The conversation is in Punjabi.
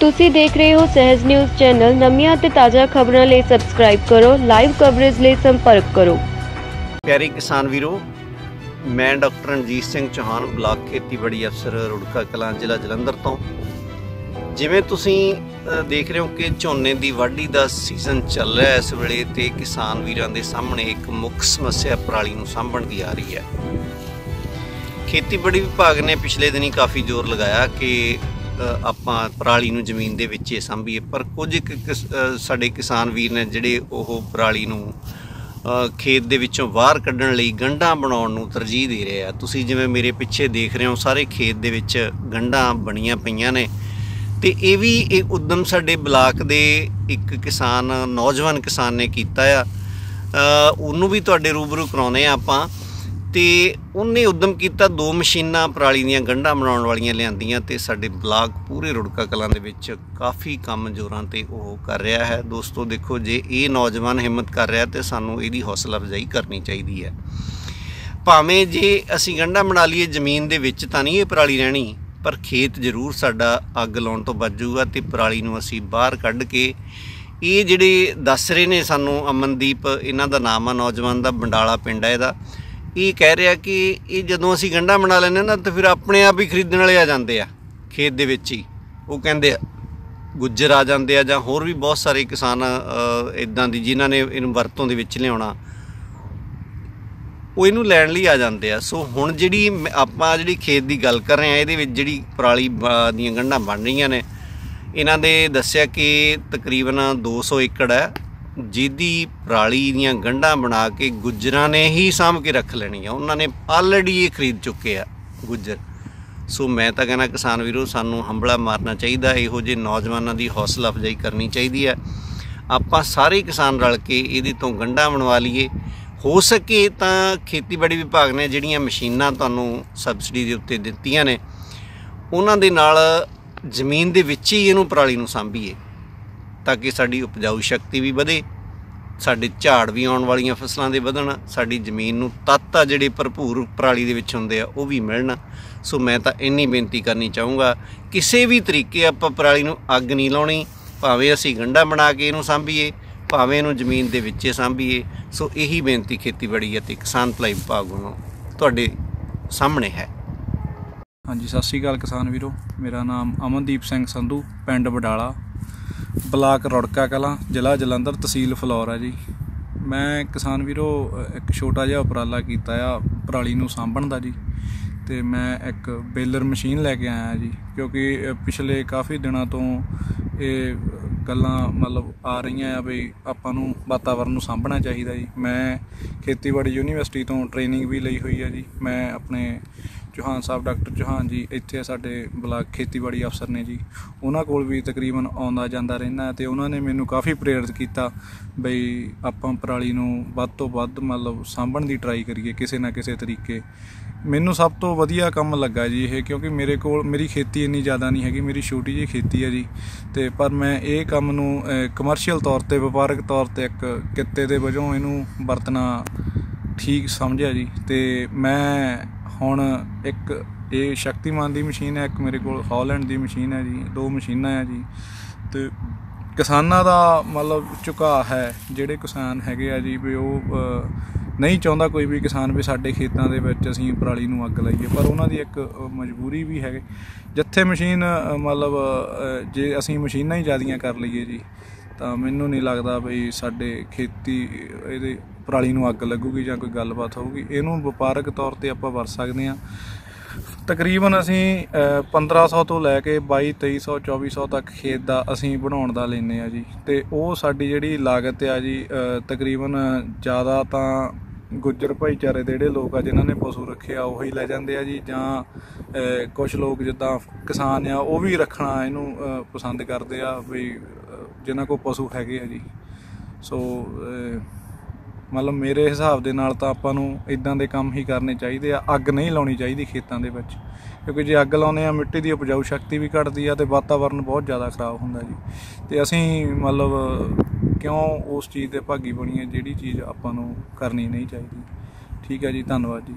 ਤੁਸੀਂ ਦੇਖ ਰਹੇ ਹੋ ਸਹਿਜ ਨਿਊਜ਼ ਚੈਨਲ। ਨਵੀਆਂ ਤੇ ਤਾਜ਼ਾ ਖਬਰਾਂ ਲਈ ਸਬਸਕ੍ਰਾਈਬ ਕਰੋ ਲਾਈਵ ਕਵਰੇਜ ਲਈ ਸੰਪਰਕ ਕਰੋ। ਪਿਆਰੇ ਕਿਸਾਨ ਵੀਰੋ, ਮੈਂ ਡਾਕਟਰ ਰਣਜੀਤ ਸਿੰਘ ਚੌਹਾਨ, ਬਲਾਕ ਖੇਤੀਬਾੜੀ ਅਫਸਰ, ਰੁੜਕਾ ਕਲਾਂ, ਜ਼ਿਲ੍ਹਾ ਜਲੰਧਰ ਤੋਂ। ਜਿਵੇਂ ਤੁਸੀਂ ਦੇਖ ਰਹੇ ਹੋ ਕਿ ਝੋਨੇ ਦੀ ਵਾਢੀ ਦਾ ਸੀਜ਼ਨ ਚੱਲ ਰਿਹਾ ਇਸ ਵੇਲੇ ਤੇ ਕਿਸਾਨ ਵੀਰਾਂ ਦੇ ਸਾਹਮਣੇ ਇੱਕ ਮੁੱਖ ਸਮੱਸਿਆ ਪਰਾਲੀ ਨੂੰ ਸਾਂਭਣ ਦੀ ਆ ਰਹੀ ਹੈ। ਖੇਤੀਬਾੜੀ ਵਿਭਾਗ ਨੇ ਪਿਛਲੇ ਦਿਨੀ ਕਾਫੀ ਜ਼ੋਰ ਲਗਾਇਆ ਕਿ ਆਪਾਂ ਪਰਾਲੀ ਨੂੰ ਜ਼ਮੀਨ ਦੇ ਵਿੱਚ ਹੀ ਸਾਂਭੀਏ। ਪਰ ਕੁਝ ਕੁ ਕਿਸ- ਸਾਡੇ ਕਿਸਾਨ ਵੀਰ ਨੇ ਜਿਹੜੇ ਉਹ ਪਰਾਲੀ ਨੂੰ ਖੇਤ ਦੇ ਵਿੱਚੋਂ ਬਾਹਰ ਕੱਢਣ ਲਈ ਗੰਢਾਂ ਬਣਾਉਣ ਨੂੰ ਤਰਜੀਹ ਦੇ ਰਹੇ ਆ। ਤੁਸੀਂ ਜਿਵੇਂ ਮੇਰੇ ਪਿੱਛੇ ਦੇਖ ਰਹੇ ਹੋ, ਸਾਰੇ ਖੇਤ ਦੇ ਵਿੱਚ ਗੰਢਾਂ ਬਣੀਆਂ ਪਈਆਂ ਨੇ। ਤੇ ਇਹ ਵੀ ਇਹ ਉਦਮ ਸਾਡੇ ਬਲਾਕ ਦੇ ਇੱਕ ਕਿਸਾਨ, ਨੌਜਵਾਨ ਕਿਸਾਨ ਨੇ ਕੀਤਾ ਆ। ਉਹਨੂੰ ਵੀ ਤੁਹਾਡੇ ਰੂਬਰੂ ਕਰਾਉਨੇ ਆ ਆਪਾਂ। ਤੇ ਉਹਨੇ ਉਦਮ ਕੀਤਾ ਦੋ ਮਸ਼ੀਨਾਂ ਪਰਾਲੀ ਦੀਆਂ ਗੰਢਾਂ ਬਣਾਉਣ ਵਾਲੀਆਂ ਲਿਆਂਦੀਆਂ ਤੇ ਸਾਡੇ ਬਲਾਕ ਪੂਰੇ ਰੁੜਕਾ ਕਲਾਂ ਦੇ ਵਿੱਚ ਕਾਫੀ ਕੰਮ ਜੋਰਾਂ ਤੇ ਉਹ ਕਰ ਰਿਹਾ ਹੈ। ਦੋਸਤੋ, ਦੇਖੋ, ਜੇ ਇਹ ਨੌਜਵਾਨ ਹਿੰਮਤ ਕਰ ਰਿਹਾ ਤੇ ਸਾਨੂੰ ਇਹਦੀ ਹੌਸਲਾ ਅਫਜ਼ਾਈ ਕਰਨੀ ਚਾਹੀਦੀ ਹੈ। ਭਾਵੇਂ ਜੇ ਅਸੀਂ ਗੰਢਾਂ ਬਣਾ ਲਈਏ ਜ਼ਮੀਨ ਦੇ ਵਿੱਚ ਤਾਂ ਨਹੀਂ ਇਹ ਪਰਾਲੀ ਰਹਿਣੀ, ਪਰ ਖੇਤ ਜ਼ਰੂਰ ਸਾਡਾ ਅੱਗ ਲਾਉਣ ਤੋਂ ਬਚ ਜਾਊਗਾ ਤੇ ਪਰਾਲੀ ਨੂੰ ਅਸੀਂ ਬਾਹਰ ਕੱਢ ਕੇ ਇਹ ਜਿਹੜੇ ਦੱਸ ਰਹੇ ਨੇ ਸਾਨੂੰ ਅਮਨਦੀਪ, ਇਹਨਾਂ ਦਾ ਨਾਮ ਆ ਨੌਜਵਾਨ ਦਾ, ਬੰਡਾਲਾ ਪਿੰਡ ਹੈ ਇਹਦਾ। ਇਹ ਕਹਿ ਰਿਹਾ ਕਿ ਇਹ ਜਦੋਂ ਅਸੀਂ ਗੰਢਾਂ ਬਣਾ ਲੈਂਦੇ ਨਾ, ਤਾਂ ਫਿਰ ਆਪਣੇ ਆਪ ਹੀ ਖਰੀਦਣ ਵਾਲੇ ਆ ਜਾਂਦੇ ਆ, ਖੇਤ ਦੇ ਵਿੱਚ ਹੀ। ਉਹ ਕਹਿੰਦੇ ਆ, ਗੁੱਜਰ ਆ ਜਾਂਦੇ ਆ ਜਾਂ ਹੋਰ ਵੀ ਬਹੁਤ ਸਾਰੇ ਕਿਸਾਨ ਇਦਾਂ ਦੀ ਜਿਨ੍ਹਾਂ ਨੇ ਇਹਨੂੰ ਵਰਤੋਂ ਦੇ ਵਿੱਚ ਲਿਆਉਣਾ। ਉਹ ਇਹਨੂੰ ਲੈਣ ਲਈ ਆ ਜਾਂਦੇ ਆ। ਸੋ ਹੁਣ ਜਿਹੜੀ ਮ- ਆਪਾਂ ਜਿਹੜੀ ਖੇਤ ਦੀ ਗੱਲ ਕਰ ਰਹੇ ਆ ਇਹਦੇ ਵਿੱਚ ਜਿਹੜੀ ਪਰਾਲੀ ਦੀਆਂ ਗੰਢਾਂ ਬਣ ਰਹੀਆਂ ਨੇ, ਇਹਨਾਂ ਦੇ ਦੱਸਿਆ ਕਿ ਤਕਰੀਬਨ 200 ਏਕੜ ਹੈ। ਜਿਹਦੀ ਪਰਾਲੀ ਦੀਆਂ ਗੰਢਾਂ ਬਣਾ ਕੇ ਗੁੱਜਰਾਂ ਨੇ ਹੀ ਸਾਂਭ ਕੇ ਰੱਖ ਲੈਣੀਆਂ। ਉਹਨਾਂ ਨੇ ਆਲਰੇਡੀ ਇਹ ਖਰੀਦ ਚੁੱਕੇ ਆ ਗੁੱਜਰ। ਸੋ ਮੈਂ ਤਾਂ ਕਹਿੰਦਾ ਕਿਸਾਨ ਵੀਰੋ, ਸਾਨੂੰ ਹੰਬਲਾ ਮਾਰਨਾ ਚਾਹੀਦਾ, ਇਹੋ ਜਿਹੇ ਨੌਜਵਾਨਾਂ ਦੀ ਹੌਸਲਾ ਅਫਜ਼ਾਈ ਕਰਨੀ ਚਾਹੀਦੀ ਹੈ ਆਪਾਂ ਸਾਰੇ ਕਿਸਾਨ ਰਲ ਕੇ ਇਹਦੇ ਤੋਂ ਗੰਢਾਂ ਬਣਵਾ ਲਈਏ। ਹੋ ਸਕੇ ਤਾਂ ਖੇਤੀਬਾੜੀ ਵਿਭਾਗ ਨੇ ਜਿਹੜੀਆਂ ਮਸ਼ੀਨਾਂ ਤੁਹਾਨੂੰ ਸਬਸਿਡੀ ਦੇ ਉੱਤੇ ਦਿੱਤੀਆਂ ਨੇ, ਉਹਨਾਂ ਦੇ ਨਾਲ ਜ਼ਮੀਨ ਦੇ ਵਿੱਚ ਹੀ ਇਹਨੂੰ ਪਰਾਲੀ ਨੂੰ ਸਾਂਭੀਏ। ਤਾਂ ਕਿ ਸਾਡੀ ਉਪਜਾਊ ਸ਼ਕਤੀ ਵੀ ਵਧੇ, ਸਾਡੇ ਝਾੜ ਵੀ ਆਉਣ ਵਾਲੀਆਂ ਫਸਲਾਂ ਦੇ ਵਧਣ, ਸਾਡੀ ਜ਼ਮੀਨ ਨੂੰ ਤੱਤ ਆ ਜਿਹੜੇ ਭਰਪੂਰ ਪਰਾਲੀ ਦੇ ਵਿੱਚ ਹੁੰਦੇ ਆ, ਉਹ ਵੀ ਮਿਲਣ। ਸੋ ਮੈਂ ਤਾਂ ਇੰਨੀ ਬੇਨਤੀ ਕਰਨੀ ਚਾਹੂੰਗਾ, ਕਿਸੇ ਵੀ ਤਰੀਕੇ ਆਪਾਂ ਪਰਾਲੀ ਨੂੰ ਅੱਗ ਨਹੀਂ ਲਾਉਣੀ, ਭਾਵੇਂ ਅਸੀਂ ਗੰਢਾ ਬਣਾ ਕੇ ਇਹਨੂੰ ਸਾਂਭੀਏ, ਭਾਵੇਂ ਇਹਨੂੰ ਜ਼ਮੀਨ ਦੇ ਵਿੱਚ ਸਾਂਭੀਏ। ਸੋ ਇਹੀ ਬੇਨਤੀ ਖੇਤੀਬਾੜੀ ਅਤੇ ਕਿਸਾਨ ਭਲਾਈ ਵਿਭਾਗ ਵੱਲੋਂ ਤੁਹਾਡੇ ਸਾਹਮਣੇ ਹੈ। ਹਾਂਜੀ, ਸਤਿ ਸ਼੍ਰੀ ਅਕਾਲ ਕਿਸਾਨ ਵੀਰੋ। ਮੇਰਾ ਨਾਮ ਅਮਨਦੀਪ ਸਿੰਘ ਸੰਧੂ, ਪਿੰਡ ਬਡਾਲਾ ਬਲਾਕ ਰੁੜਕਾ ਕਲਾਂ, ਜ਼ਿਲ੍ਹਾ ਜਲੰਧਰ, ਤਹਿਸੀਲ ਫਲੌਰ ਆ ਜੀ। ਮੈਂ ਕਿਸਾਨ ਵੀਰੋ, ਇੱਕ ਛੋਟਾ ਜਿਹਾ ਉਪਰਾਲਾ ਕੀਤਾ ਆ, ਪਰਾਲੀ ਨੂੰ ਸਾਂਭਣ ਦਾ ਜੀ। ਤੇ ਮੈਂ ਇੱਕ ਬੇਲਰ ਮਸ਼ੀਨ ਲੈ ਕੇ ਆਇਆ ਜੀ, ਕਿਉਂਕਿ ਪਿਛਲੇ ਕਾਫੀ ਦਿਨਾਂ ਤੋਂ ਇਹ ਗੱਲਾਂ ਮਤਲਬ ਆ ਰਹੀਆਂ ਆ ਵੀ ਆਪਾਂ ਨੂੰ ਵਾਤਾਵਰਨ ਨੂੰ ਸਾਂਭਣਾ ਚਾਹੀਦਾ ਜੀ। ਮੈਂ ਖੇਤੀਬਾੜੀ ਯੂਨੀਵਰਸਿਟੀ ਤੋਂ ਟ੍ਰੇਨਿੰਗ ਵੀ ਲਈ ਹੋਈ ਹੈ ਜੀ। ਮੈਂ ਆਪਣੇ ਚੌਹਾਨ ਸਾਹਿਬ, ਡਾਕਟਰ ਚੌਹਾਨ ਜੀ, ਇੱਥੇ ਸਾਡੇ ਬਲਾਕ ਖੇਤੀਬਾੜੀ ਅਫਸਰ ਨੇ ਜੀ। ਉਹਨਾਂ ਕੋਲ ਵੀ ਤਕਰੀਬਨ ਆਉਂਦਾ ਜਾਂਦਾ ਰਹਿੰਦਾ ਤੇ ਉਹਨਾਂ ਨੇ ਮੈਨੂੰ ਕਾਫੀ ਪ੍ਰੇਰਿਤ ਕੀਤਾ ਬਈ ਆਪਾਂ ਪਰਾਲੀ ਨੂੰ ਵੱਧ ਤੋਂ ਵੱਧ ਮਤਲਬ ਸਾਂਭਣ ਦੀ ਟਰਾਈ ਕਰੀਏ ਕਿਸੇ ਨਾ ਕਿਸੇ ਤਰੀਕੇ। ਮੈਨੂੰ ਸਭ ਤੋਂ ਵਧੀਆ ਕੰਮ ਲੱਗਾ ਜੀ ਇਹ, ਕਿਉਂਕਿ ਮੇਰੇ ਕੋਲ ਮੇਰੀ ਖੇਤੀ ਇੰਨੀ ਜ਼ਿਆਦਾ ਨਹੀਂ ਹੈਗੀ, ਮੇਰੀ ਛੋਟੀ ਜਿਹੀ ਖੇਤੀ ਹੈ ਜੀ। ਤੇ ਪਰ ਮੈਂ ਇਹ ਕੰਮ ਨੂੰ ਕਮਰਸ਼ੀਅਲ ਤੌਰ ਤੇ, ਵਪਾਰਕ ਤੌਰ ਤੇ ਇੱਕ ਕਿੱਤੇ ਦੇ ਵਜੋਂ ਇਹਨੂੰ ਵਰਤਣਾ ਠੀਕ ਸਮਝਿਆ ਜੀ। ਤੇ ਮੈਂ ਹੁਣ ਇੱਕ ਇਹ ਸ਼ਕਤੀਮਾਨ ਦੀ ਮਸ਼ੀਨ ਹੈ, ਇੱਕ ਮੇਰੇ ਕੋਲ ਹਾਲੈਂਡ ਦੀ ਮਸ਼ੀਨ ਹੈ ਜੀ, ਦੋ ਮਸ਼ੀਨਾਂ ਹੈ ਜੀ। ਤੇ ਕਿਸਾਨਾਂ ਦਾ ਮਤਲਬ ਝੁਕਾਅ ਹੈ, ਜਿਹੜੇ ਕਿਸਾਨ ਹੈਗੇ ਆ ਜੀ, ਵੀ ਉਹ ਨਹੀਂ ਚਾਹੁੰਦਾ ਕੋਈ ਵੀ ਕਿਸਾਨ ਵੀ ਸਾਡੇ ਖੇਤਾਂ ਦੇ ਵਿੱਚ ਅਸੀਂ ਪਰਾਲੀ ਨੂੰ ਅੱਗ ਲਾਈਏ, ਪਰ ਉਹਨਾਂ ਦੀ ਇੱਕ ਮਜਬੂਰੀ ਵੀ ਹੈਗੇ। ਜਿੱਥੇ ਮਸ਼ੀਨ ਮਤਲਬ ਜੇ ਅਸੀਂ ਮਸ਼ੀਨਾਂ ਹੀ ਜ਼ਿਆਦੀਆਂ ਕਰ ਲਈਏ ਜੀ ਤਾਂ ਮੈਨੂੰ ਨਹੀਂ ਲੱਗਦਾ ਬਈ ਸਾਡੇ ਖੇਤੀ ਇਹਦੇ ਪਰਾਲੀ ਨੂੰ ਅੱਗ ਲੱਗੂਗੀ ਜਾਂ ਕੋਈ ਗੱਲਬਾਤ ਹੋਊਗੀ। ਇਹਨੂੰ ਵਪਾਰਕ ਤੌਰ ਤੇ ਆਪਾਂ ਵਰਤ ਸਕਦੇ ਹਾਂ। ਤਕਰੀਬਨ ਅਸੀਂ ਅ, 1500 ਤੋਂ ਲੈ ਕੇ 22 2300 2400 ਤੱਕ ਖੇਤ ਦਾ ਅਸੀਂ ਬਣਾਉਣ ਦਾ ਲੈਨੇ ਆ ਜੀ। ਤੇ ਉਹ ਸਾਡੀ ਜਿਹੜੀ ਲਾਗਤ ਆ ਜੀ ਤਕਰੀਬਨ ਜ਼ਿਆਦਾ ਤਾਂ ਗੁੱਜਰ ਭਾਈਚਾਰੇ ਦੇ ਜਿਹੜੇ ਲੋਕ ਆ ਜਿਨ੍ਹਾਂ ਨੇ ਪਸ਼ੂ ਰੱਖੇ ਆ ਉਹੀ ਲੈ ਜਾਂਦੇ ਆ ਜੀ। ਜਾਂ ਕੁਝ ਲੋਕ ਜਿੱਦਾਂ ਕਿਸਾਨ ਆ ਉਹ ਵੀ ਰੱਖਣਾ ਇਹਨੂੰ ਪਸੰਦ ਕਰਦੇ ਆ ਵੀ ਅ, ਜਿਨ੍ਹਾਂ ਕੋਲ ਪਸ਼ੂ ਹੈਗੇ ਆ ਜੀ। ਸੋ ਮਤਲਬ ਮੇਰੇ ਹਿਸਾਬ ਦੇ ਨਾਲ ਤਾਂ ਆਪਾਂ ਨੂੰ ਇਦਾਂ ਦੇ ਕੰਮ ਹੀ ਕਰਨੇ ਚਾਹੀਦੇ ਆ। ਅੱਗ ਨਹੀਂ ਲਾਉਣੀ ਚਾਹੀਦੀ ਖੇਤਾਂ ਦੇ ਵਿੱਚ। ਕਿਉਂਕਿ ਜੇ ਅੱਗ ਲਾਉਂਦੇ ਆ ਮਿੱਟੀ ਦੀ ਉਪਜਾਊ ਸ਼ਕਤੀ ਵੀ ਘਟਦੀ ਆ ਤੇ ਵਾਤਾਵਰਨ ਬਹੁਤ ਜ਼ਿਆਦਾ ਖਰਾਬ ਹੁੰਦਾ ਜੀ। ਤੇ ਅਸੀਂ ਮਤਲਬ ਕਿਉਂ ਉਸ ਚੀਜ਼ ਦੇ ਭਾਗੀ ਬਣੀਏ ਜਿਹੜੀ ਚੀਜ਼ ਆਪਾਂ ਨੂੰ ਕਰਨੀ ਨਹੀਂ ਚਾਹੀਦੀ? ਠੀਕ ਹੈ ਜੀ, ਧੰਨਵਾਦ ਜੀ।